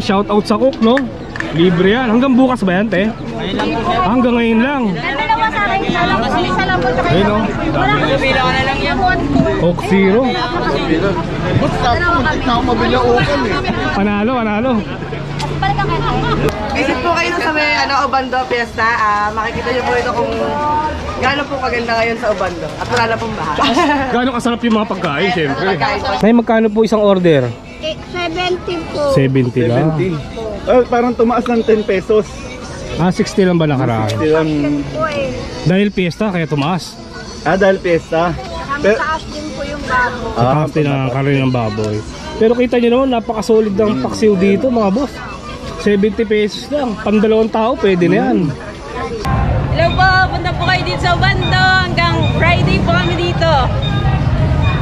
Shout out sa cook, no? Libre yan. Hanggang bukas ba yan, te? Hanggang ngayon lang. Dalawa sa akin, isa lang. Isa lang po sa Ayun, no? Pila na lang yan. Coke Zero. Ba't ako mabili ukol eh? Panalo, panalo. Visit po kayo sa may ano, Obando Fiesta. Ah, makikita niyo po ito kung gaano po kaganda ngayon sa Obando. At wala na pong baha. Gano'ng kasarap yung mga pagkain, syempre. Po. Nay, magkano po isang order? Eh, 70 po. 70 lang. 70. Oh, parang tumaas ng 10 pesos. Ah, 60 lang ba nakaraan? Ilang, Po eh. Dahil piyesta, kaya tumaas. ah, dahil piyesta. Pero, Mataas din po yung bago. Sa Ah, taas din ang karoon ng baboy. Pero kita nyo naman, napakasolid ng paksiw dito mga boss. 70 pesos lang. Pandalawang tao, pwede na yan. Hello po, punta po kayo dito sa Ubando. Hanggang Friday po kami dito.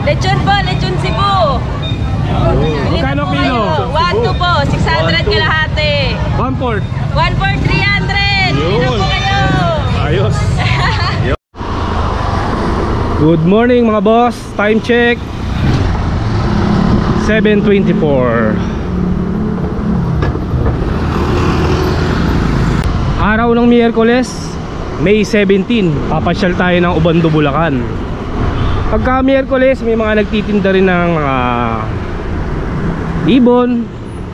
Lechon po, lechon Cebu. Magkano kilo? 1 po, 600 kalahati. One port. 1 for 300. Dito Yun. po kayo. Ayos. Good morning mga boss. Time check. 7.24 Araw ng Miyerkules May 17 Papasyal tayo ng Ubando, Bulacan Pagka Miyerkules May mga nagtitinda rin ng mga Ibon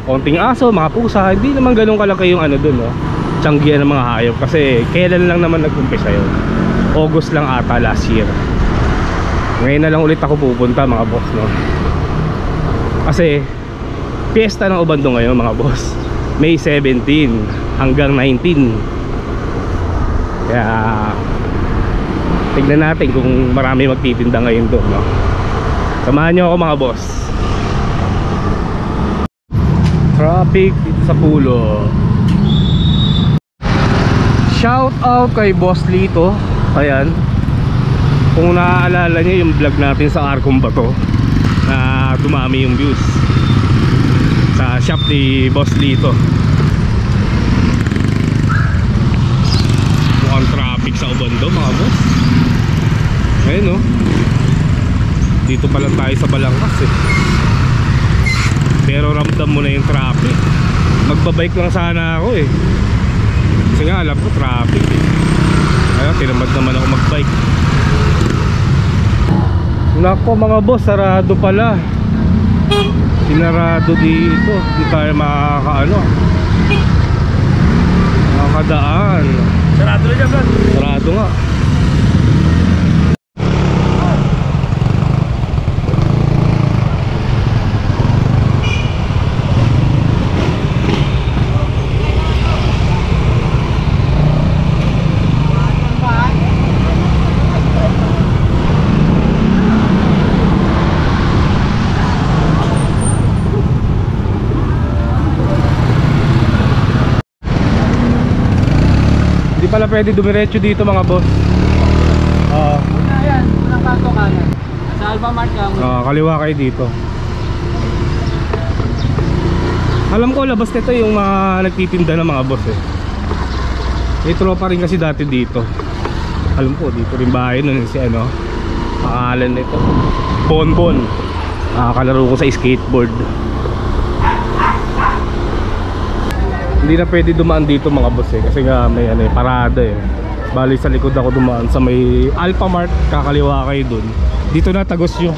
Konting aso, mga pusa Hindi naman ganun kalaki yung ano dun no? Tiyanggian ng mga hayop. Kasi kailan lang naman nag-umpisa yun? August lang ata last year. Ngayon na lang ulit ako pupunta mga boss no? Kasi Piyesta ng Ubando ngayon mga boss. May 17 hanggang 19 Kaya Tignan natin kung marami magtitinda ngayon doon no? Samahan nyo ako mga boss Traffic dito sa Pulo. Shout out kay Boss Lito. Ayan. Kung naaalala niyo yung vlog natin sa Arcom Bato na dumami yung views sa shop ni Boss Lito. Mukhang traffic sa Ubando mga boss. Ayun no dito pa lang tayo sa Balangkas eh pero ramdam mo na yung traffic magbabike lang sana ako eh kasi nga alam ko traffic eh kaya tinamad naman ako magbike Nako mga boss, sarado pala. Sinarado dito. Hindi tayo makakaano. Makakadaan. Sarado na dyan. Sarado nga. Pala pwede dumiretso dito mga boss. Oo. Ayan, unang kanto kanan. Sa Alpha Mart ka. Ah, kaliwa kayo dito. Alam ko labas nito yung mga nagtitinda ng mga boss eh. May tropa rin kasi dati dito. Alam ko dito rin bahay nun si ano. Pangalan nito. Bonbon. Nakakalaro ko sa skateboard. Hindi na pwede dumaan dito mga boss eh kasi nga may ano eh, parada eh. Bali sa likod ako dumaan sa may Alpha Mart, kakaliwa kayo dun. Dito na tagos yung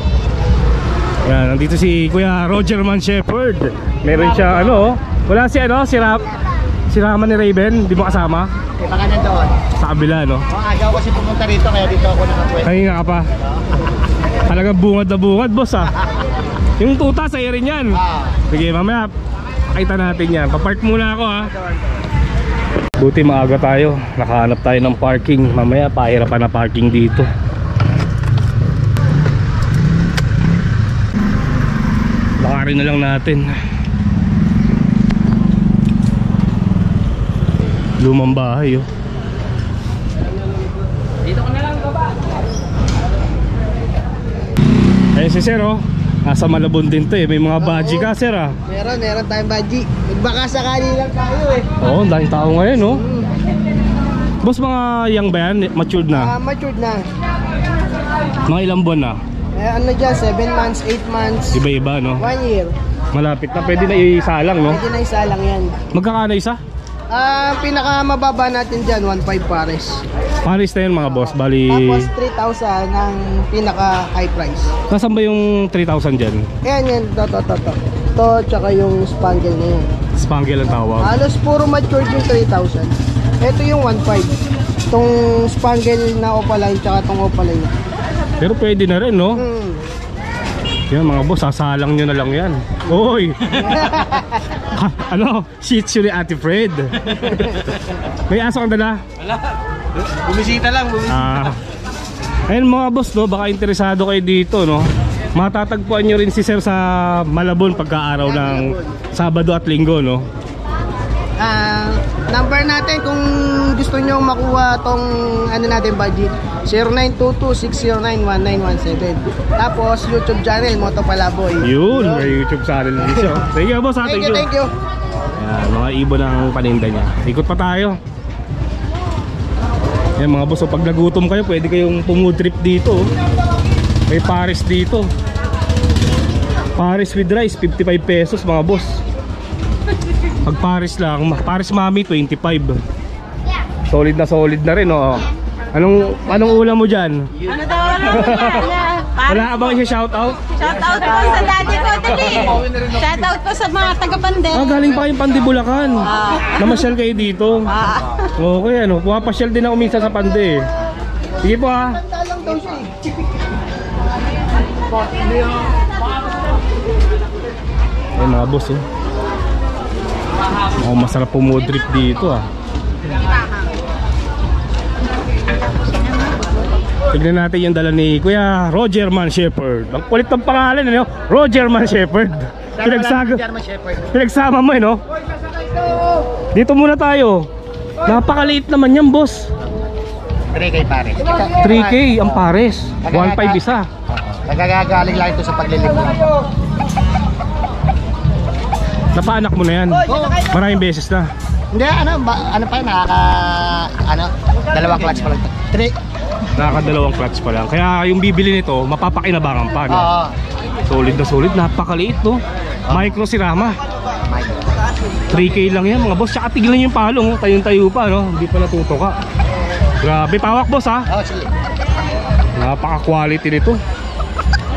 yan, nandito si Kuya Roger Man Shepherd. Meron siya ano, wala si ano, si Rap. Si Raman ni Raven, di mo kasama? eh, baka nandoon. Sa kabila, no? Oh, agaw kasi pumunta rito, kaya dito ako nakapwede. Kanina ka pa. Talagang bungad na bungad, boss ah. Yung tuta, sa'yo rin yan. Ah, Sige, mamaya, pakita natin yan. Papark muna ako ha. Buti maaga tayo. Nakahanap tayo ng parking. Mamaya, pahirapan na parking dito. Lakarin na lang natin. Lumang bahay oh. Dito ko na lang baba. Ayun si Sir oh. Nasa Malabon din to eh. May mga badge ka Sir ah. Meron, meron tayong baji. Nagbaka sakali lang tayo eh. Oo, ang daming tao ngayon oh. Boss, mga young ba yan? Matured na? Ah, matured na. Mga ilang buwan na? Eh, ano dyan, 7 months, 8 months, Iba-iba no? 1 year. Malapit na. Pwede na isalang, no? Pwede na isa lang yan. Magkakano isa? Ah, pinakamababa natin dyan, 1.5 pares. Paris na yun mga boss. Bali, Tapos 3,000 ang pinaka high price. nasan ba yung 3,000 dyan? Ayan yan, to, to, to, to. To, tsaka yung spangle na yun. Spangle ang tawag. Halos puro matured yung 3,000. Ito yung 1.5. Itong spangle na opaline, tsaka itong opaline. Pero pwede na rin, no? Hmm. Yan mga boss, sasalang nyo na lang yan. Hoy! Ha, ano? Shih Tzu ni Ate Fred. May aso kang dala? Bumisita lang, bumisita. Ah. Ayun mga boss, no, baka interesado kayo dito, no. Matatagpuan nyo rin si Sir sa Malabon pagka-araw ng Sabado at Linggo, no. Ah, number natin kung gusto nyo makuha tong ano natin budget 0922-609-1917 Tapos YouTube channel Moto Palaboy Yun, may YouTube channel din siya. Thank you, boss. ha? Thank you, thank you Yan, mga ibon ang paninda niya. Ikot pa tayo. Yan mga boss, so pag nagutom kayo, pwede kayong pumutrip dito. oh. May Paris dito. Paris with rice, 55 pesos mga boss. Pag Paris lang, Paris Mami, 25. Solid na solid na rin, oh. Anong, anong ulam mo dyan? Ano daw ano? Wala ka bang i-shout out? Shout out po sa daddy ko, dali. Shout out po sa mga taga-pande. Ah, galing pa kayong Pandibulacan. Namasyal kayo dito. Ah. Okay, ano, pumapasyal din ako minsan sa Pande. Sige po ha. Ayun mga boss oh. Oh, masarap pumudrip dito ah. Tignan natin yung dala ni Kuya Roger Man Shepherd. Ang kulit ng pangalan, ano? Roger Man Shepherd. Pinagsaga, pinagsama mo eh, no? Dito muna tayo. Napakaliit naman yan, boss. 3K pare. 3K ang pares. 1.5 isa. Nagagagaling lang ito sa paglilinggo. Napaanak mo na yan. Maraming beses na. Hindi, ano, ba, ano pa, nakaka, ano, dalawang clutch pa lang. 3. Nakakadalawang clutch pa lang. Kaya yung bibili nito, mapapakinabangan pa. No? Oo. Solid na solid. Napakaliit, no? Micro si Rama. Mike. 3K lang yan, mga boss. Tsaka tignan yung palong. oh. Tayong-tayo pa, no? Hindi pa natutuka. Grabe, pawak, boss, ha? Oo, sige. Napaka-quality nito.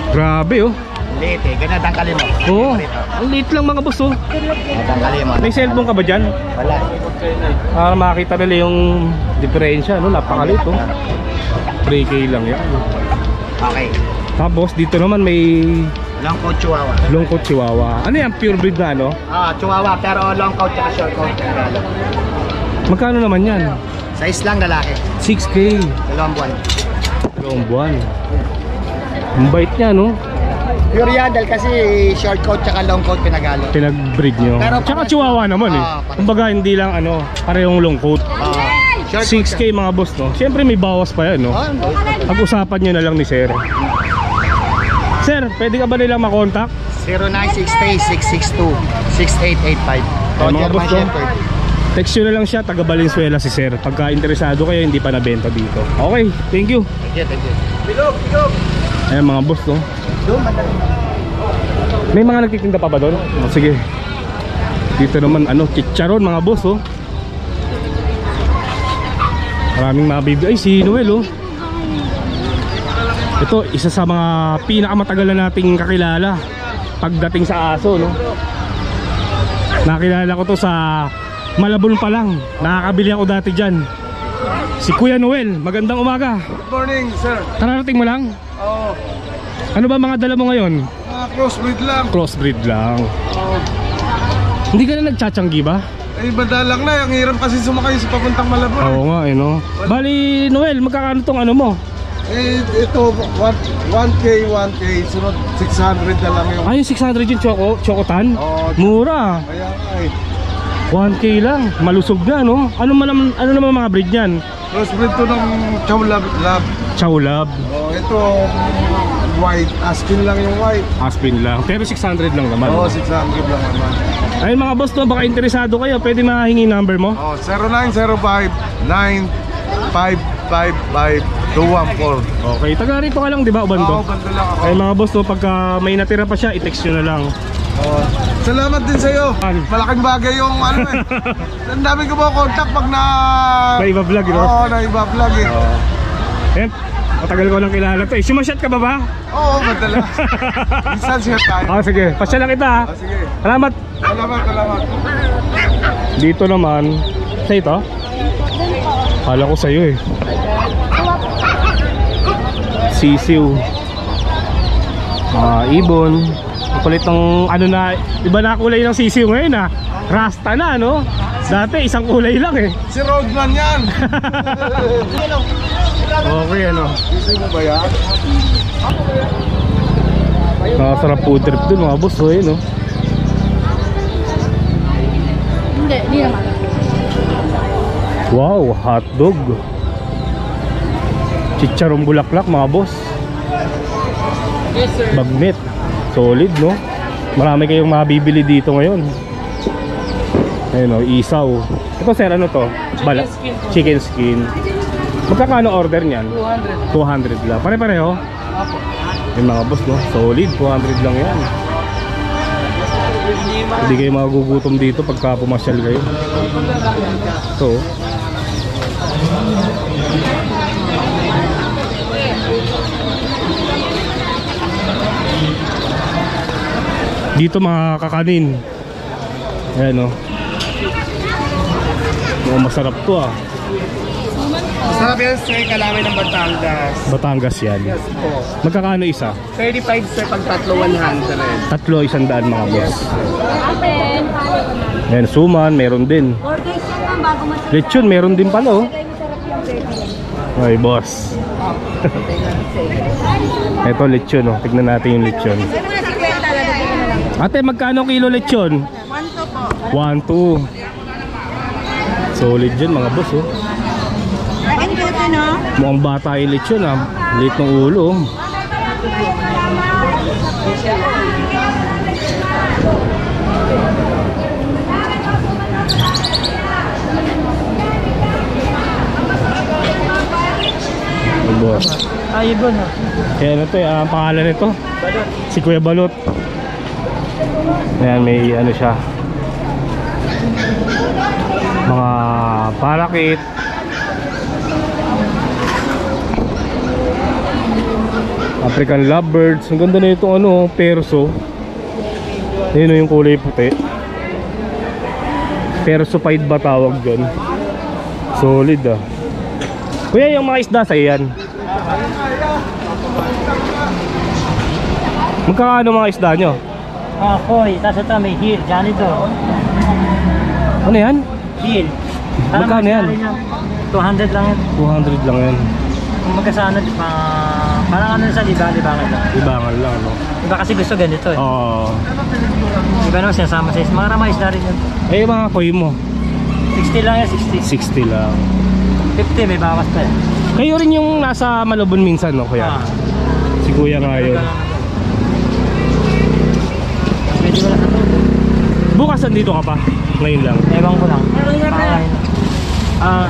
Grabe, oh. Liit eh, ganyan dangkali mo. Oo. Ang liit lang, mga boss, oh. Dangkali mo. May cellphone ka ba dyan? Wala. Para makita nila yung diferensya, no? Napakaliit, oh. 3K lang yan. Okay. Tapos dito naman may Long coat chihuahua. long coat chihuahua. Ano yan? Pure breed na, no? Ah, chihuahua, pero long coat at short coat. Magkano naman yan? Size lang lalaki. 6K. Dalawang buwan. Dalawang buwan. Ang bait niya, no? Pure yan dahil kasi short coat tsaka long coat pinagalo. Pinag-breed nyo. Pero Tsaka parang- chihuahua naman, eh. Ah, Kumbaga, hindi lang, ano, parehong long coat. Ah, short 6K mga boss, no? Siyempre may bawas pa yan, no? Oh, Pag-usapan nyo na lang ni Sir. Sir, pwede ka ba nilang makontak? 0963-662-6885. Ay, mga Roger boss, no? Shepherd. Text nyo na lang siya, taga Valenzuela si Sir. Pagka interesado kayo, hindi pa nabenta dito. Okay, thank you. Thank you, thank you. Ayan mga boss, no? May mga nagtitinda pa ba doon? Oh, sige. Dito naman, ano, chicharon mga boss, oh. Maraming mga baby. Ay, si Noel, oh. Ito, isa sa mga pinakamatagal na nating kakilala pagdating sa aso, no? Nakilala ko to sa Malabon pa lang. Nakakabili ako dati dyan. Si Kuya Noel, magandang umaga. Good morning, sir. Kararating mo lang? Oh, Ano ba mga dala mo ngayon? mga crossbreed lang. Crossbreed lang. Oh, Hindi ka na nagtsatsyanggi ba? ay madalang na. Ang hirap kasi sumakay sa papuntang Malabon. Oo nga, eh no. Bali, Noel, magkakano tong ano mo? Eh, ito, 1K, 1K. Sunod, 600 na lang yung... Ay, yung 600 yung choco, chocotan? Oo. Mura. Kaya eh. 1K lang. Malusog na, no? Ano, man, ano naman mga breed yan? Crossbreed to ng Chow Lab. Lab. Chow Lab, Oh, ito, white. Askin lang yung white. Aspin lang. Pero 600 lang naman. Oh, 600 lang naman. Ayun mga boss, no, baka interesado kayo. Pwede mahingi number mo? Oh, 0905-9555-214. Okay, taga rito ka lang, di ba, Oo, Ubando? banda lang ako. Ay mga boss, no, pagka may natira pa siya, i-text nyo na lang. Oh. Salamat din sa'yo. Malaking bagay yung ano eh. Ang dami ko mo contact pag na... Sa iba vlog, no? Oo, na iba vlog eh. Oo. Eh, matagal ko nang kilala to eh. Sumasyat ka ba ba? Oo, madalas. Minsan siya tayo. Ah, sige. Pasya lang kita ha. Ah, sige. Salamat. Salamat, salamat. Dito naman. Sa ito? Kala ko sa'yo eh. Sisiw. Mga ibon. Ang kulit ng ano na, iba na kulay ng sisiw ngayon ah. Rasta na no? Dati isang kulay lang eh. Si Roadman yan. Okay ano. Mo ba yan? Nakasarap food trip dun mga boss. Oh, yun, oh. Hindi, hindi naman. Wow, hotdog. Chicharong bulaklak mga boss. Yes, sir. Bagnet. Solid, no? Marami kayong mabibili dito ngayon. Ayun, oh, isaw. Ito sir, ano to? Bala skin po. Chicken skin. Magkakano order niyan? 200. 200 lang. Pare-pareho? Apo. Yung mga boss, no? Solid, 200 lang yan. Hindi kayo magugutom dito pagka pumasyal kayo. So, dito mga kakanin. Ayan o. Mukhang masarap to ah. Sarap yan, sir. Kalamin ng Batangas. Batangas yan. Yes po. Magkakano isa? 35, sir. Pag tatlo, 100. Tatlo, isang daan mga boss. Ayan, suman, meron din. 4 days yan lang bago masarap. Lechon, meron din pala oh. Masarap. Ay, boss. Ito lechon oh. Tignan natin yung lechon. Ate, magkano kilo lechon? 1 po. 1 Solid dyan mga boss oh. Ang cute, no? Mukhang bata yung lechon ah. Liit ng ulo oh. Ay, boss. Ay, iba na. Kaya ano to eh, ang pangalan nito? Si Kuya Balot. Ayan, may ano siya. Mga parakit. African lovebirds. Ang ganda na itong ano, perso. Ayun yung kulay puti. Perso pied ba tawag dyan? Solid ah. Kuya, yung mga isda sa yan. Magkano mga isda nyo? Akoy, tapos ito may heel. Diyan ito. Ano yan? Heel. Magkano yan? 200 lang yan. 200 lang yan. Kung magkasano, di pa... Parang ano sa liba, liba ka lang. Ibangan lang, no? Iba kasi gusto ganito eh. Oo. Iba naman sinasama sa is. Mga ramais na rin yun. eh, mga koy mo. 60 lang yan, 60. 60 lang. 50, may bawas pa eh. Kayo rin yung nasa Malabon minsan, no, kuya? Ah. Si kuya nga yun. Medyo wala to. Bukas nandito ka pa? Ngayon lang. Ewan ko lang. Ah,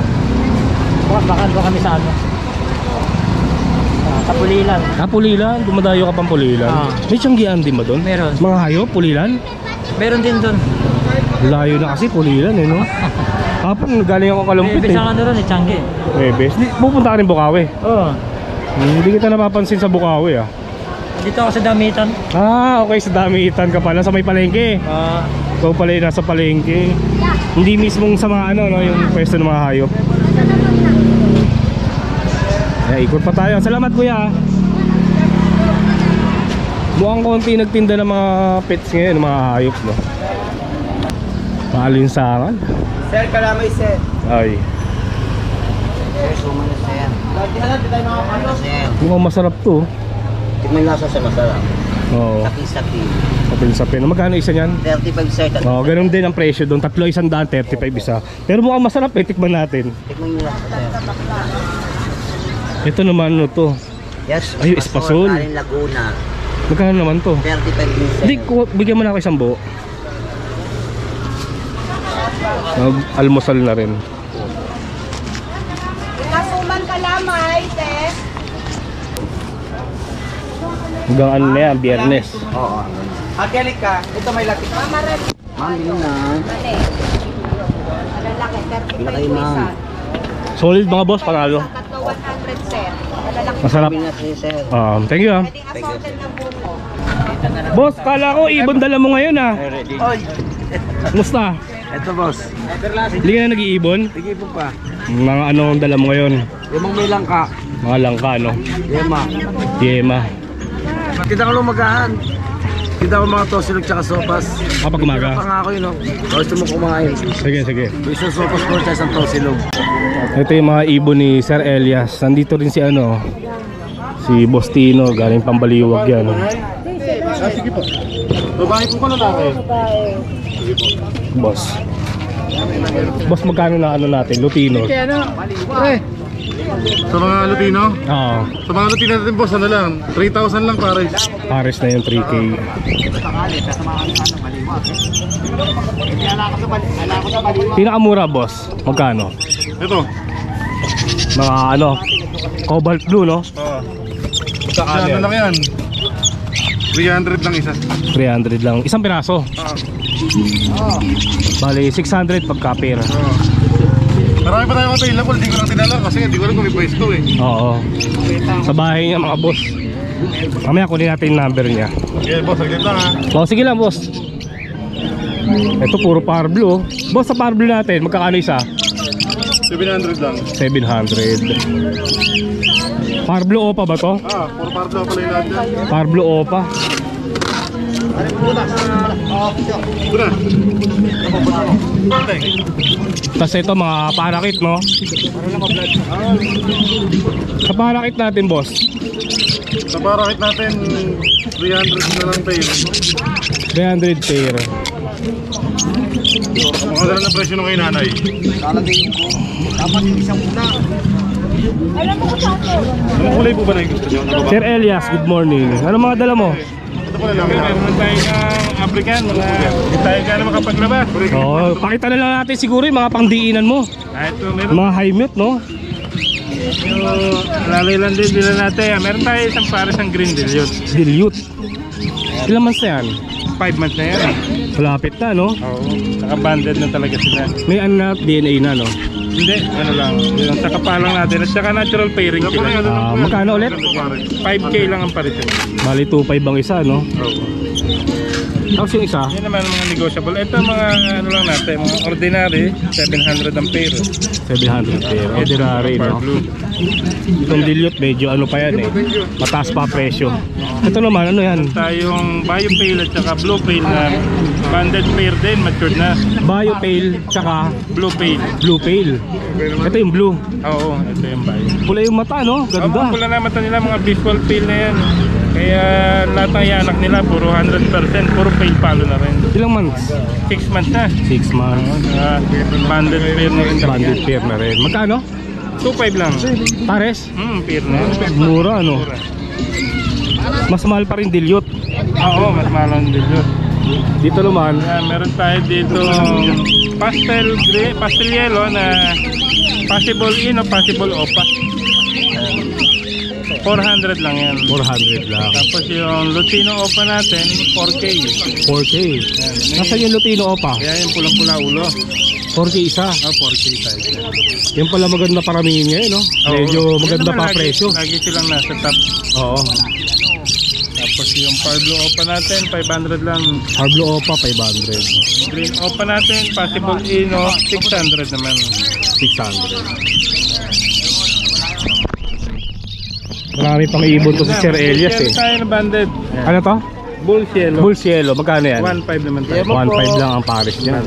bukas baka doon kami sa ano. Ah, sa Pulilan. Ah, Pulilan. Dumadayo ka pang Pulilan. Ah. May tiyanggian din ba doon? Meron. Mga hayop, Pulilan? Meron din doon. Layo na kasi Pulilan, eh, no? Kapag galing ako May kalumpit, eh. bisang ano ron eh, Changi. Eh, best. Di- Pupunta ka rin Bukawi. Oo. Hmm, Hindi kita napapansin sa Bukawi, ah. Dito ako sa Damitan. Ah, okay. Sa damitan ka pala. Sa may palengke. Ah, Ikaw pala yung nasa palengke. Hindi mismong sa mga ano, no, yung pwesto ng mga hayop. Eh, ikot pa tayo. Salamat kuya. Mukhang konti nagtinda ng mga pets ngayon, mga hayop, no. Maalinsangan. Sir, kalamay sir. Ay, mukhang masarap to. Tingnan nasa sa masarap. Oo, Saki-saki. kapin sa pin. Magkano isa niyan? 35 sir. Oo, ganun din ang presyo doon. Tatlo isang daan, 35 isa. Pero mukhang masarap eh, tikman natin. Nyo lang sir. Ito naman ano to. Yes. Ay, espasol. Galing Laguna. Magkano naman to? 35 din sir. Hindi, bigyan mo na ako isang buo. Almusal na rin. Kasuman kalamay, te. Hanggang ano na yan, biyernes. Oo. Angelica, ito may laki. Ma'am, bilhin na. Malalaki, 35 Bilhin kayo, ma'am. isa. Solid mga boss, panalo. Tatlo 100 sir. Malalaki. Masarap. Na kayo, sir. Um, thank you ah. Pwedeng assorted ng buko. Boss, kala ko ibon dala mo ngayon ah. Oy, Kumusta? ito boss. Hindi ka na nag-iibon? Sige po pa. Mga ano ang dala mo ngayon? Yung mga may langka. Mga langka, no? Yema. Yema. Kita ko lumagahan. Kita ko mga tosilog tsaka sopas. Kapag umaga. Pangako yun, no? Gusto mo kumain. Sige, sige. Gusto sopas ko sa isang tosilog. Ito yung mga ibon ni Sir Elias. Nandito rin si ano, si Bostino, galing Pambaliwag yan. no? Babae po ka lalaki. Boss. Boss, magkano na ano natin? Lutino. Sa mga Lutino? Oo. Sa mga Lutino natin boss, ano lang? 3,000 lang pare. Pares na yung 3K. Pinakamura, boss. Magkano? Ito. Mga ano, cobalt blue, no? Oo. Sa ano lang yan? 300 lang isa. 300 lang. Isang piraso. Oo. Bali, 600 pagka pair. Oo. Marami pa tayong available, hindi ko lang tinala kasi hindi ko alam kung may pwesto eh. Oo. Sa bahay niya, mga boss. Mamaya kunin natin yung number niya. Okay boss, saglit lang ha. Oh, sige lang, boss. Ito puro power blue. oh. Boss, sa power blue natin, magkakano isa? 700 lang. 700. Power blue opa ba to? Ah, puro pardo pala yung lahat yan. Power blue opa. Ito na. Teng. Tapos ito mga parakit, no? Sa parakit natin, boss. Sa parakit natin, 300 na lang tayo. 300 pair. Ang mga dala na presyo ng kay nanay. Anong kulay po ba na yung gusto nyo? Ano? Sir Elias, good morning. Ano mga dala mo? Ito pala lang. Meron tayo ng African, mga hindi tayo gano'n makapaglabas. Oo, pakita na lang natin siguro yung mga pangdiinan mo. Kahit po, meron Mga high mute, no? yung lalay lang din nila natin. Ah, Meron tayo isang pares ng green dilute. Dilute. Ilang months na yan? 5 months na yan. Malapit na, no? Oo, naka-banded na talaga sila. May ano na, DNA na, no? Hindi, ano lang. Yung sa kapalang natin at saka natural pairing sila. Ah, magkano ulit? 5K lang ang nila. Bali 2.5 ang isa, no? Oo. Tapos yung isa, Yan naman mga negotiable. Ito mga ano lang natin, mga ordinary, 700 ang pair. 700 pair. Ordinary, no? blue. Itong dilute, medyo ano pa yan, eh. Mataas pa presyo. Ito naman, ano yan? Tayong bio pale at saka blue pale na banded pair din, matured na. Bio pale, tsaka Blue pale. blue pale. Ito yung blue. Oo, ito yung bio. Pula yung mata, no? Ganda. pula na mata nila mga visual pale na yan. Kaya lahat ng yanak nila puro 100%, puro pale palo na rin. Ilang months? 6 months na. 6 months. Uh, banded pair na rin. Banded pair na rin. Magkano? 2.5 lang. Pares? Hmm, pair na. Mura, ano? Mas mahal pa rin dilute. Oo, mas mahal ang dito. Dito naman, Yan, meron tayo dito pastel gray, pastel yellow na possible in o possible opa. Ayan. 400 lang yan. 400 lang. Tapos yung Lutino opa natin, 4K. 4K. Yan. Nasaan yung Lutino Opa? Kaya yung pulang-pula ulo. 4K isa. Ah, 4K tayo. Yung pala maganda paramihin ngayon, no? Oo. Medyo Yan maganda pa lagi- presyo. Lagi silang nasa top. Oo. Tapos yung Parblo opa natin, 500 lang. Pablo Opa, 500. Green opa natin, possible in o 600 naman. 600. Marami pang ibon to si Sir Elias eh. Tayo na banded. Ano to? Bull yellow. Bull Cielo, magkano yan? 1.5 naman tayo. 1.5 lang ang pares niyan.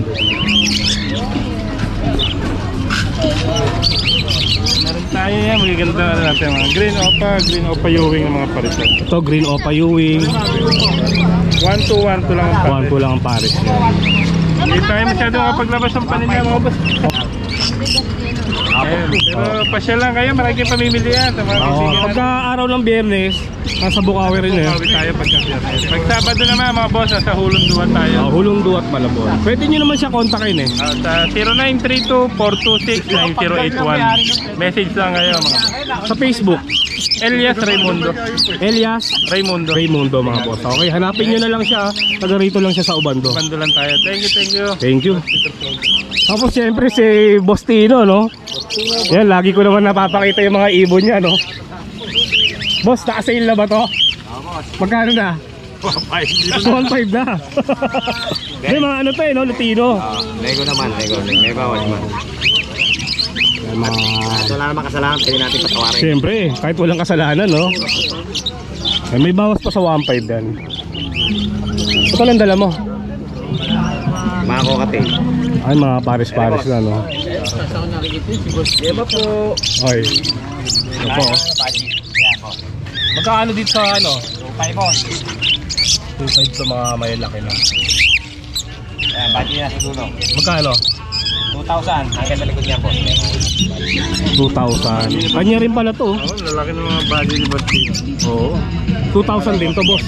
Meron tayo yan, magaganda na natin mga green opa, green opa Ewing ng mga parisan. Ito, Green Opa Ewing. 1 to 1 to lang ang 1 pares. ko lang ang pares niya. Hindi tayo masyado makapaglabas ng paninda mga boss. Ayun, pero pasya lang kayo, marami kayong pamimilihan sa mga Oo, kaibigan pagka araw ng biyernes, nasa Bukawi rin eh. Bukawi tayo pagka biyernes. Pag Sabado naman mga boss, nasa hulong duwan tayo. Uh, hulong duwat malabon. Pwede nyo naman siya kontakin eh. Ah, sa 0932-426-9081. Message lang kayo mga boss. Sa Facebook, Elias Raimundo. Elias Raimundo. Raimundo mga boss. Okay, hanapin nyo na lang siya. ah. Taga rito lang siya sa Ubando. Bando lang tayo. Thank you, thank you. Thank you. Tapos siyempre si Boss Tino, no? Yan, lagi ko naman napapakita yung mga ibon niya, no? Boss, naka-sale na ba to? Magkano na? 1.5 na. May mga ano to eh, no? Lutino. Lego naman, Lego. May bawal naman. Yan, mga... Wala naman kasalanan, pwede natin patawarin. Siyempre, kahit walang kasalanan, no? Eh, may bawas pa sa 1.5 yan. Ito lang dala mo. Mga kokate. Ay, mga pares-pares na, no? Diba po? Okay. Ito po. Magkano dito sa ano? 5 boss. 2.5 sa mga may laki na. Ayan, budget na sa dulo. Magkano? 2,000. Hanggang sa likod niya po. 2,000. Kanya rin pala to. oh. Oh, lalaki ng mga body ni Bastino. Oo. 2,000 din to, boss.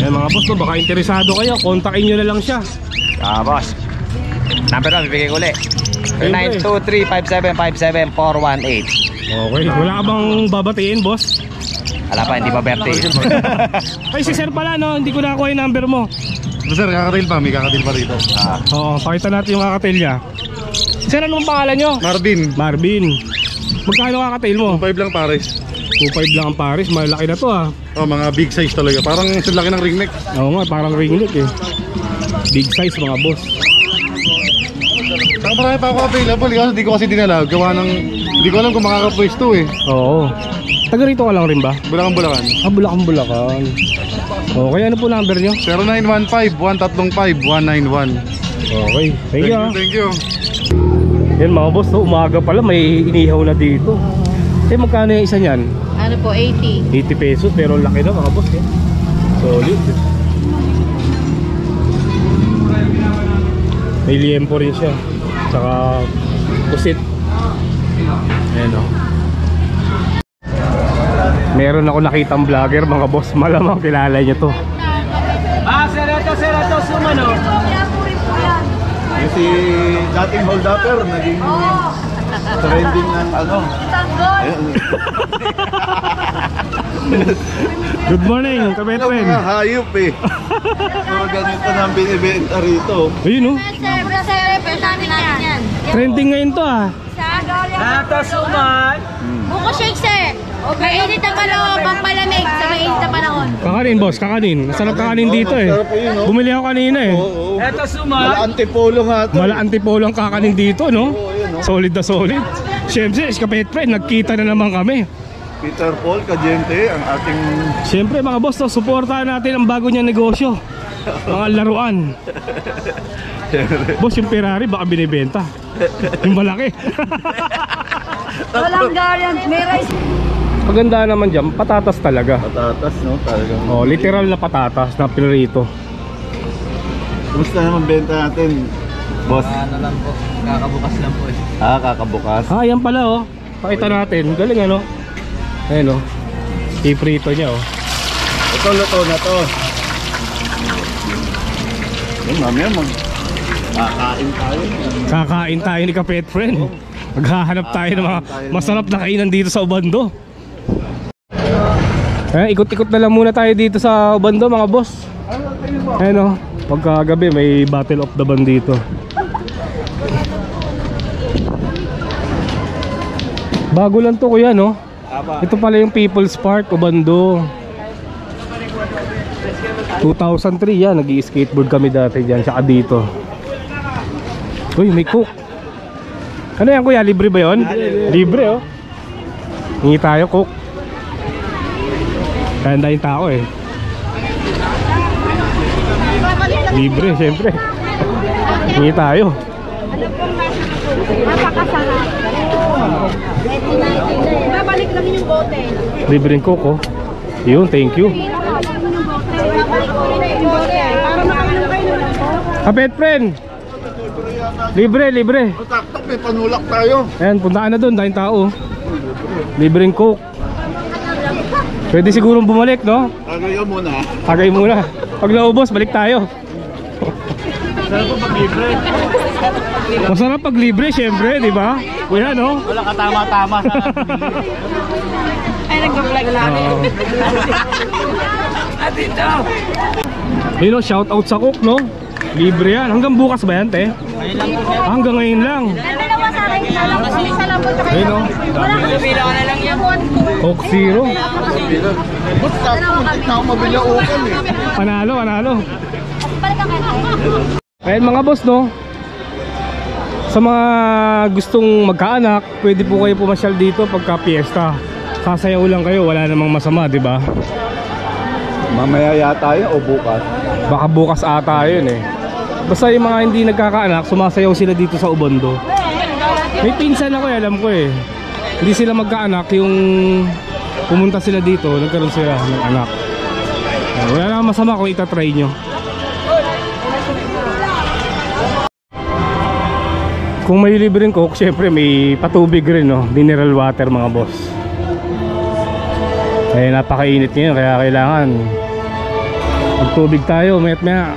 Eh mga boss, no, baka interesado kayo, kontakin nyo na lang siya. Ah, boss. Number na, bibigay ko ulit. Siyempre. 923-5757-418. Okay, wala ka bang babatiin, boss? Wala pa, hindi pa birthday. Ay, si sir pala, no? Hindi ko nakuha yung number mo. Sir, kakatail pa. May kakatail pa rito. ah, Oo, pakita natin yung kakatil niya. Sir, anong pangalan nyo? Marvin. Marvin. Magkano kakatail mo? 5 lang pares. 2.5 lang ang Paris, malaki na to ah. Oh, mga big size talaga. Parang sa laki ng ring neck. Oo nga, parang ring neck eh. Big size mga boss. Saka marami pa ako available. Kasi hindi ko kasi dinala. Gawa ng... Hindi ko alam kung makaka-pwesto eh. Oo. Taga rito ka lang rin ba? Bulacan, Bulacan. Ah, Bulacan, Bulacan. Okay, ano po number nyo? 0915-135-191. Okay, thank you ah. Thank you. Yan mga boss, no, umaga pala may inihaw na dito. Eh, magkano yung isa niyan? Ano po, 80. 80 pesos, pero laki na mga boss eh. Solid. May liempo rin siya. Tsaka pusit. Ayan o. Meron ako nakitang vlogger mga boss. Malamang kilala niyo to. Yung si dating hold upper, naging trending ng ano. Good morning, kapetren. mga hayop eh. Puro ganito na ang binibenta rito. Ayun o. Sir, sir, natin yan. Trending ngayon to ah. Buko shake, sir. Mainit ang ano, pampalamig sa mainit na panahon. Kakanin boss, kakanin. Masarap kakanin dito eh. Bumili ako kanina eh. Eto suman. Mala antipolo nga to. Mala antipolo ang kakanin dito, no? Solid na solid. Siyempre, Escapet Friend, nagkita na naman kami. Peter Paul Cadiente, ang ating Siyempre mga boss, no, suportahan natin ang bago niya negosyo. Mga laruan. boss, yung Ferrari baka binibenta. Yung malaki. Walang guardian, may rice. Paganda naman dyan, patatas talaga. patatas, no? Talagang. Oh, literal na patatas na pinrito. Kumusta naman benta natin, boss? ano lang po, kakabukas lang po eh. Ah, kakabukas. Ah, yan pala oh. Pakita natin. Galing ano. Ayan oh. Iprito niya oh. Ito, luto na to. Yung mamaya mag... Kakain tayo. Kakain tayo ni Kapet Friend. Maghahanap tayo ng mga masarap na kainan dito sa Ubando. Eh, ikot-ikot na lang muna tayo dito sa Ubando mga boss. Ayan o, pagkagabi may Battle of the Band dito. Bago lang to kuya no? Ito pala yung People's Park, Ubando. 2003 yan, nag skateboard kami dati dyan, saka dito. Uy, may cook. Ano yan kuya? Libre ba yun? Libre oh. Hingi tayo cook. Kaya yung tao eh. Libre, syempre. Hingi tayo. Napakasarap. Babalik namin yung bote. Libreng cook oh. Yun, thank you. Babalik namin friend! Libre, libre. O, taktak, may panulak tayo. Ayan, puntaan na doon, dahil tao. Libreng coke. Pwede sigurong bumalik, no? Tagayo muna. Tagay muna. Pag naubos, balik tayo. Masarap pag libre, syempre, di ba? Kuya, no? Wala katama-tama sa Ay, nag-vlog na. Oo. Yun o, shout out sa cook, no? Libre yan. Hanggang bukas ba yan, te? Hanggang ngayon lang. Ayun o. Coke Zero. Ba't sakto? Hindi na ako mabili ang ukol eh. Panalo, panalo. Ayun mga boss, no? Sa mga gustong magkaanak, pwede po kayo pumasyal dito pagka piyesta. Sasayaw lang kayo, wala namang masama, di ba? Mamaya yata yun o bukas. Baka bukas ata yun eh. Basta yung mga hindi nagkakaanak, sumasayaw sila dito sa Ubondo. May pinsan ako eh, alam ko eh. Hindi sila magkaanak, yung pumunta sila dito, nagkaroon sila ng anak. Wala namang masama kung itatry nyo. Kung may libreng coke, syempre may patubig rin, no? Mineral water mga boss. Eh, napakainit ngayon, kaya kailangan magtubig tayo, mayat maya.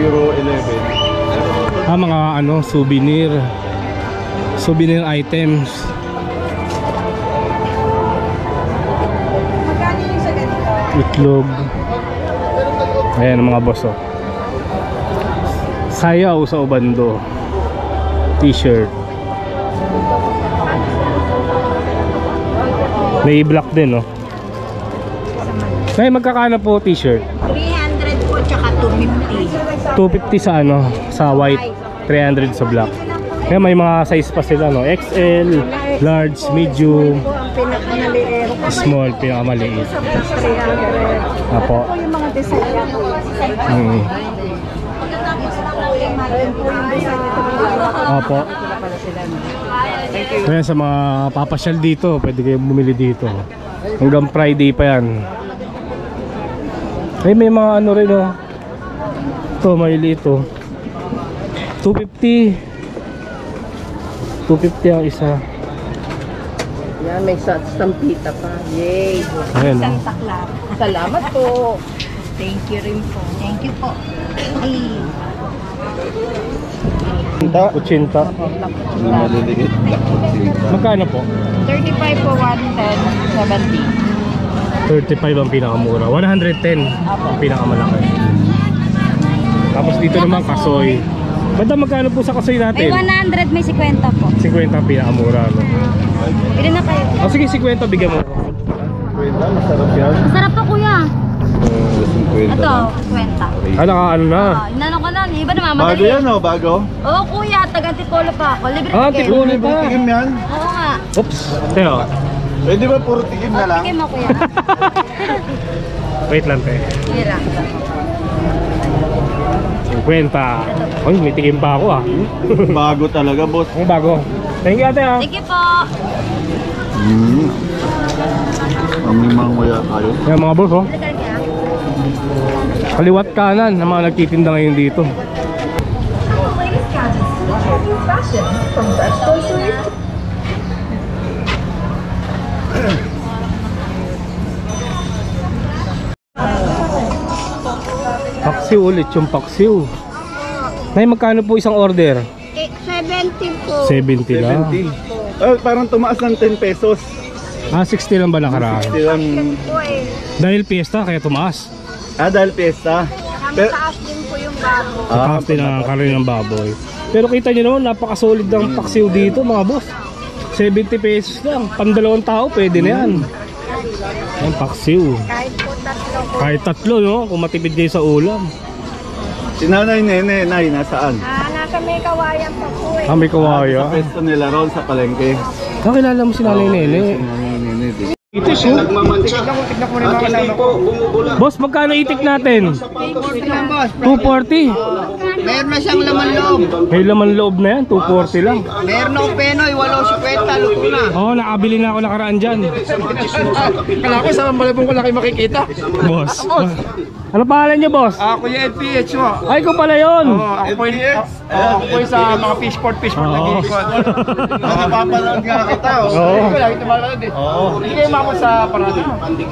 30,000 na yung Euro 11. Ah, mga ano, souvenir. Souvenir items. Itlog. Ayan mga boss oh. Sayaw sa Obando. T-shirt. May black din oh. Nay, magkakano po t-shirt? 300 po, tsaka 250. 250 sa ano, sa white, 300 sa black. Kaya may mga size pa sila no, XL, large, medium, small, pinakamaliit. 300. Apo. Yung mga design. Mm. Opo. Kaya sa mga papasyal dito, pwede kayo bumili dito. Hanggang Friday pa yan. Ay, may mga ano rin oh. Ito, may ito. 250. 250 ang isa. Yan, may sa stampita pa. Yay! Ayan oh. Takla. Salamat po. Thank you rin po. Thank you po. Ay. Maliliit. Black Potato. Magkano po? 35 po, 110, 70. 35 ang pinakamura. 110 ang pinakamalaki. Tapos dito naman kasoy. Banda magkano po sa kasoy May natin? 100, may 50 po. 50 ang pinakamura. No? Bili na kayo. O sige, 50 bigyan mo. Kwenta, masarap yan. Masarap to kuya. Kwenta Ito, lang. 50. Ah, naka ano na. Ah, inano ko na, iba naman, Bago madali. yan o, bago. Oo kuya, taga-Antipolo pa ako. Libre Ah, ticket. Antipolo pa. Tikim yan. Oo nga. Oops. Teo, Eh di ba puro tikim na Oh, lang? tikim mo kuya. wait lang te. Lang. 50. Ay, may tingin pa ako ah. Bago talaga, boss. Ang bago. Thank you ate ah. Sige po. Hmm. Ang mangwaya tayo. Yan mga boss oh. Kaya. Kaliwat kanan ng mga nagtitinda ngayon dito. Paksiw ulit yung paksiw. Nay, magkano po isang order? Eh, 70 po. 70 lang. 70. Oh, parang tumaas ng 10 pesos. Ah, 60 lang ba nakaraan? Silang, Po eh. Dahil piyesta, kaya tumaas. ah, dahil piyesta. Pero, Taas din po yung babo. ah, ang karoon ng baboy. Pero kita nyo naman, napakasolid ng paksiw dito mga boss. 70 pesos lang. Pandalawang tao, pwede na yan. Ang paksiw. Kahit. Kahit tatlo, no? Kung matipid kayo sa ulam. si Nanay Nene, Nay, nasaan? Ah, nasa may kawayan pa po eh. Ah, may Sa kawaya. pwesto nila ron sa palengke. Ah, kilala mo si Nanay Nene. Si Nanay Itik oh. Boss, magkano itik natin? 240. Meron na siyang laman loob. May laman loob na yan, 240 lang. Meron akong penoy, 8.50, luto na. Oo, oh, nakabili na ako nakaraan dyan. Kala ko sa malabong ko laki makikita. Boss. Ano pangalan niyo, boss? Ako yung LPH mo. Ay, ko pala yun. Oo, ako po yung, oo, ako po yung sa mga fishport, fishport na Oo. ginikot. Napapanood nga kita, oh. Oo. Lagi tumalad eh. Oo. Hindi kayo mako sa parado. Ande.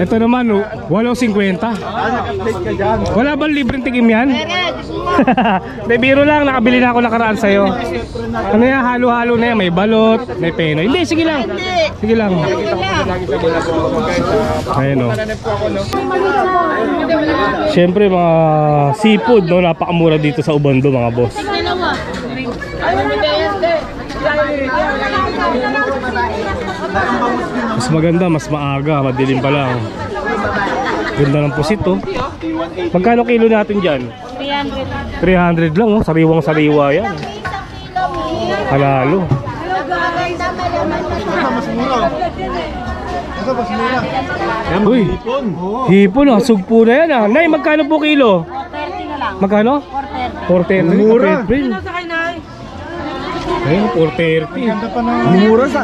Ito naman, oh, 8.50. Nag-update ka dyan. Wala bang libreng tigim yan? Hindi, biro lang. Nakabili na ako nakaraan sa'yo. Ano yan? Halo-halo na yan. May balot, may peno. Hindi, sige lang. Sige lang. Ayun, oh. Siyempre, mga seafood, no? Napakamura dito sa Ubando, mga boss. Mas maganda, mas maaga, madilim pa lang. Ganda ng pusit oh. Magkano kilo natin dyan? 300. 300 lang oh, sariwang sariwa yan. Halalo. Ito, mas mura. Uy, hipon ah, sugpo na yan ah. Nay, magkano po kilo? 30 na lang. Magkano? 430. Mura. Ayun, 430. Mura sa...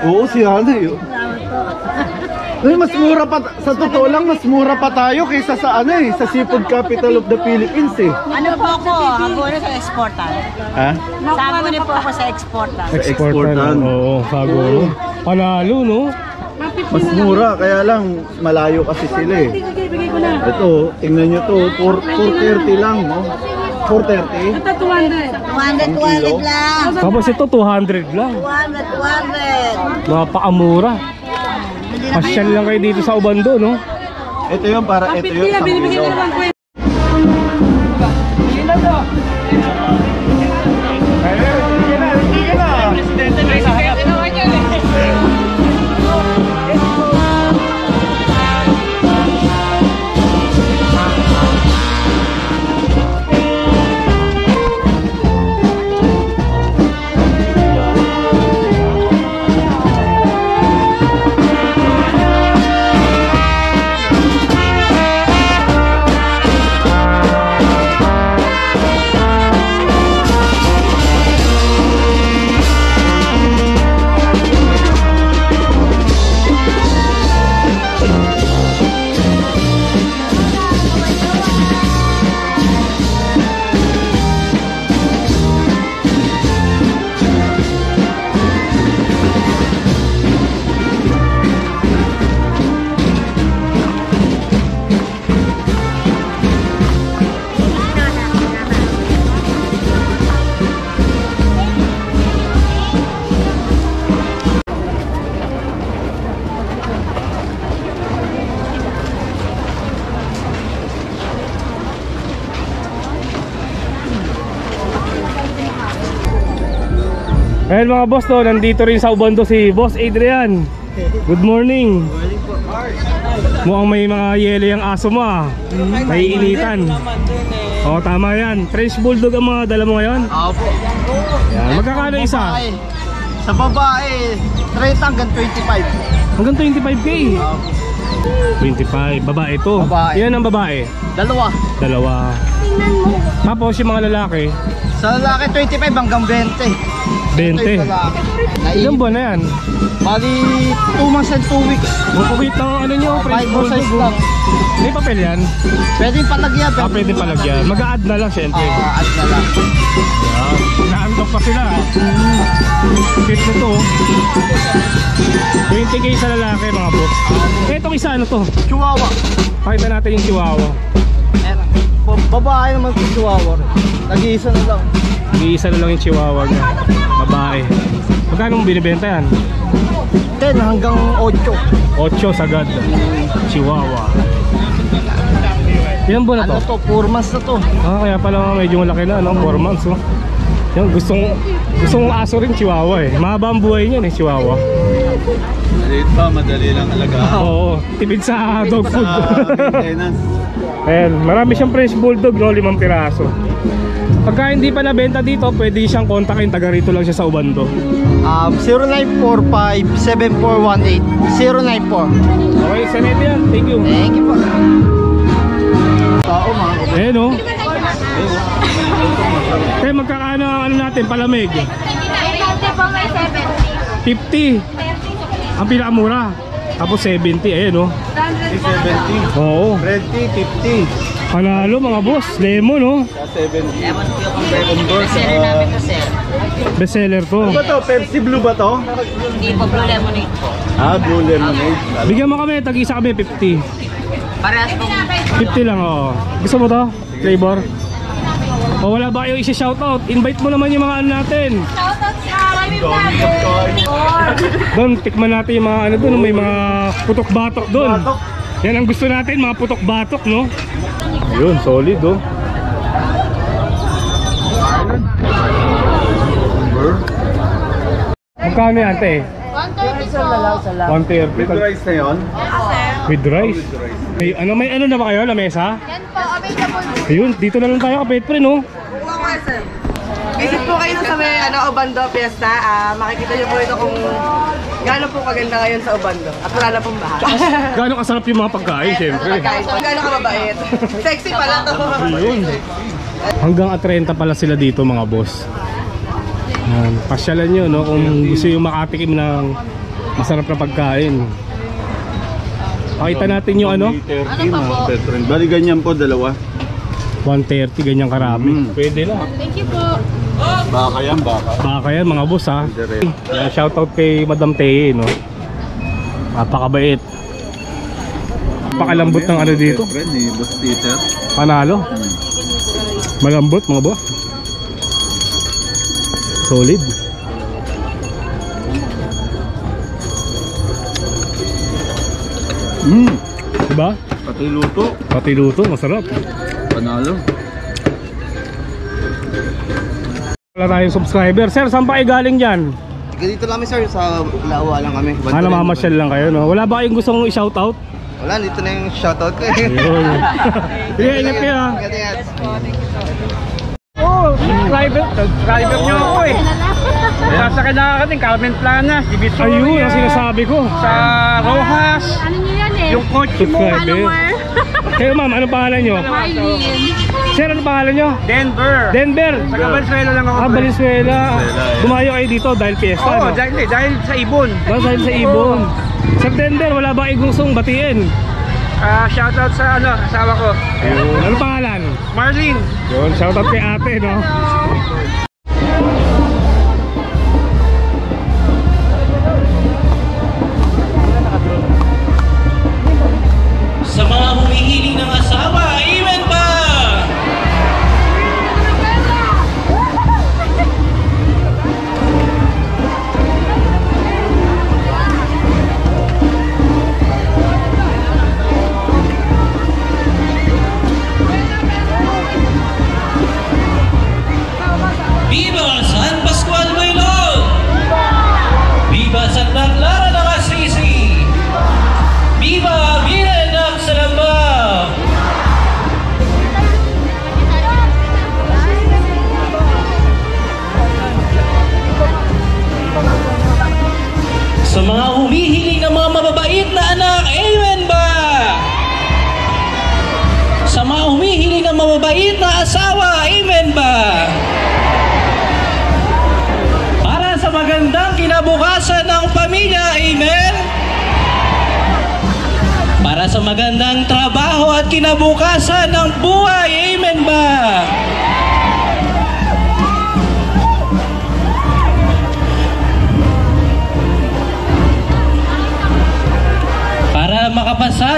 Oo, si Ana yun. Ay, mas mura pa, sa totoo lang, mas mura pa tayo kaysa sa ano eh, sa seafood capital of the Philippines eh. Ano po ako? Haguro sa exportan. Ha? Sago na po ako sa exportan. Exportan. Exportan. Oo, sago. Panalo no? Mas mura, kaya lang malayo kasi sila eh. Ito, tingnan nyo to, 4, 430 lang, no? 430? 200, 200 lang. Tapos ito 200 lang. 200, 200. Napakamura. Pasyal lang kayo dito sa Ubando, no? Ito yun, para ito yun, isang kilo. Ayan mga boss to, nandito rin sa Ubando si Boss Adrian. Good morning. Mukhang may mga yelo yung aso mo ah. Naiinitan. Oo, tama yan. French Bulldog ang mga dala mo ngayon? Opo. Yan. Magkakano isa? Sa babae, 30 hanggang 25. Hanggang 25k. 25. Babae to. Babae. Yan ang babae. Dalawa. Dalawa. Tapos yung mga lalaki, Sa lalaki, 25 hanggang 20. Ito 20. yung lalaki. Ilang Naiib. buwan na yan? Bali, 2 months and 2 weeks. Bukukit ng ano nyo, French Five size Bulldog. lang. May papel yan? Pwede yung palagyan. Ah, pwede palagyan. Mag-a-add na lang syempre. Ah, add na lang. Naantok pa sila. Fit nito. oh. 20k sa lalaki mga boss. Etong isa ano to? Chihuahua. Pakita natin yung chihuahua. Ba- babae naman si Chihuahua. Nag-iisa na lang. Iisa na lang yung chihuahua niya. Babae. Magkano mong binibenta yan? 10 hanggang 8. 8 sagad. Chihuahua. Ilan buwan na Ano to? to? 4 months na to. Ah, kaya pala medyo malaki na, no? 4 months, no? Yung gustong gustong aso rin chihuahua eh. Mahaba ang buhay niyan eh, chihuahua. Maliit pa, madali lang alaga. Oo, tipid sa dog food. maintenance. Ayan, marami siyang French Bulldog, no? Limang piraso. Pagka hindi pa nabenta dito, pwede siyang kontakin. Taga rito lang siya sa Ubando. Um, 0945-7418. 094. Okay, sanete yan. Thank you. Thank you po. Tao, mga Ayan, no? Kaya magkakaano ang ano natin, palamig. 50 po may 70. 50. Ang pinakamura. Tapos 70, ayun oh. 70. Oo. Red tea, 50. Panalo mga boss. Lemon oh. Sa 70. Lemon cucumber. Bestseller namin to, sir. Bestseller to. Ano ba to? Pepsi Blue ba to? Hindi po blue lemonade po. Ah, Blue Lemonade. Bigyan mo kami, tag-isa kami 50. Parehas pong 50 lang oh. Gusto mo to? Flavor? O wala ba kayong isi-shoutout? Invite mo naman yung mga ano natin. Shoutout sa Remy Vlogger. Doon, tikman natin yung mga ano doon, may mga putok-batok doon. Yan ang gusto natin, mga putok-batok, no? Ayun, solid, oh. Magkano yan, te? 130 po. 130 With rice na yun? with rice. May, ano, may ano na ba kayo, lamesa? Yan po, available. Ayun, dito na lang tayo, kapit pre, no? Okay, sir. Visit po kayo sa may ano, Obando Fiesta. Ah, makikita niyo po ito kung gaano po kaganda ngayon sa Obando. At wala na pong bahay. Gano'ng kasarap yung mga pagkain, po. Gaano ka mabait. Sexy pala to. Ayun. Hanggang at 30 pala sila dito mga boss. Yan. Pasyalan nyo no kung gusto yung makatikim ng masarap na pagkain. Pakita natin yung ano, 30 mga petron. Bali ganyan po, dalawa. 130 ganyan karami. Mm. Pwede lang. Thank you po. Baka yan, baka. Baka yan mga boss ha. Dire. Yan, shoutout kay Madam Tei no. Napakabait. Pakalambot ng ano dito. Friend, ni Boss Peter. Panalo. Malambot mga boss. Solid. Hmm. Diba? Pati luto. Pati luto, masarap. Panalo. Wala tayong subscriber. Sir, saan pa galing dyan? Dito lang kami sir, sa Lawa lang kami. Ah, namamasyal lang kayo, no? Wala ba kayong gustong i-shoutout? Wala, dito na yung shoutout ko eh. Ayun. Sige, ingat kayo ha. Oh, subscriber, subscriber niyo ako eh. Sasakay na ka din, Carmen Plana. Ayun, ang sinasabi ko. Sa Rojas, Ano yan eh? yung kotse mo. Subscriber. Kayo ma'am, ano pangalan nyo? Marlene. Sir, ano pangalan nyo? Denver. Denver. Taga Valenzuela lang ako. Ah. Valenzuela. Dumayo kayo dito dahil fiesta, Oo, no? dahil, dahil sa Ibon. Dahil sa Ibon. Denver, wala ba gustong batiin? Ah, shoutout sa ano, asawa ko. Ayun. Ano pangalan? Marlene. Yun, shoutout kay ate, no?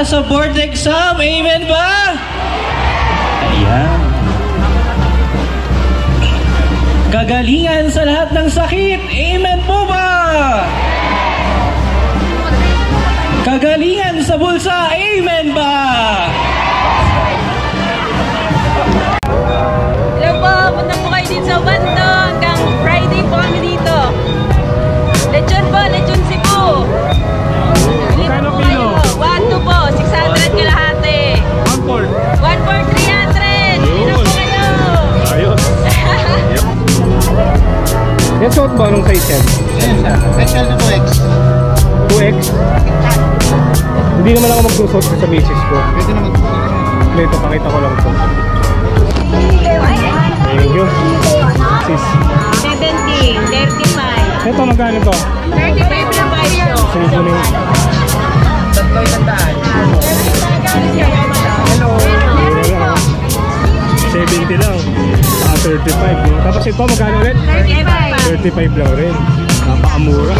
Makapasa sa board exam, amen ba? Ayan. Kagalingan sa lahat ng sakit, amen po ba? Kagalingan sa bulsa, amen ba? Hello po, punta po kayo dito sa Ubando. Hanggang Friday po kami dito. Lechon po, lechon Cebu. Po kilo? kayo. 1, 2 po, 600 kalahati. One fourth. 1 for 300. Bili na po kayo. Ayun. Yan suot ba nung size yan? Special na 2X. 2X? Hindi naman ako magsusot sa misis ko. Pwede naman. Ito, pakita ko lang to. Thank you. Sis. 70, 35. Ito, magkano to? 35 lang po ito. Sige Tatlo isang daan. Lang, oh. 70 lang. Saka 35. No? Tapos ito, magkano ulit? 35 lang rin. Napakamura.